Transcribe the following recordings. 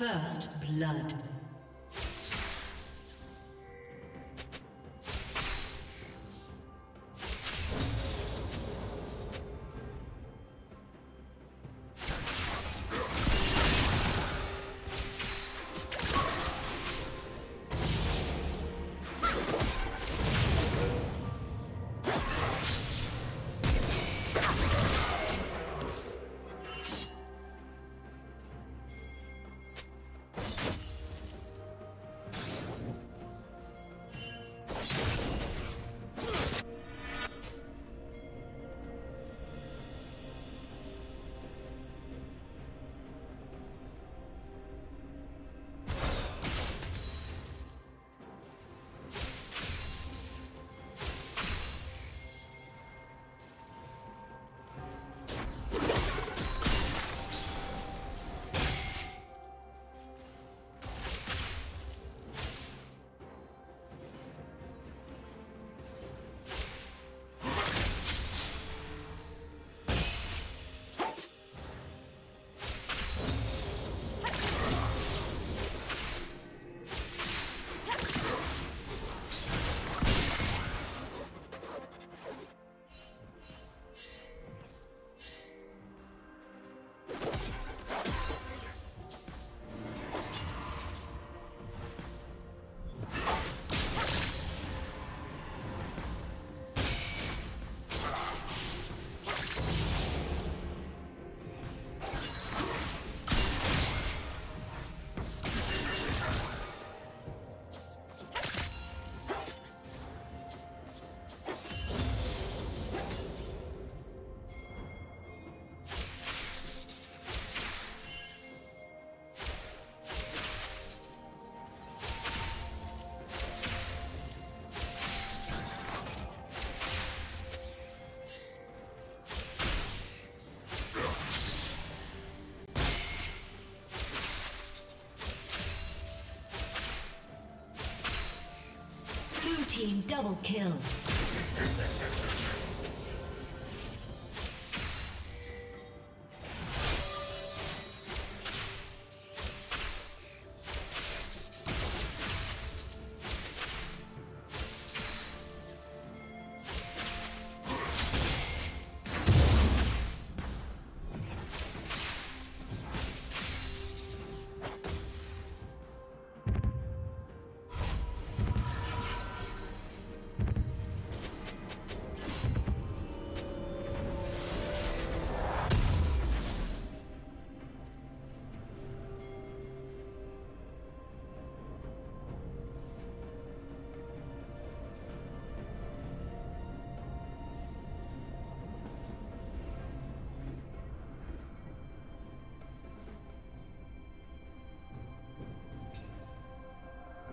First blood. Team double kill.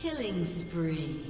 Killing spree.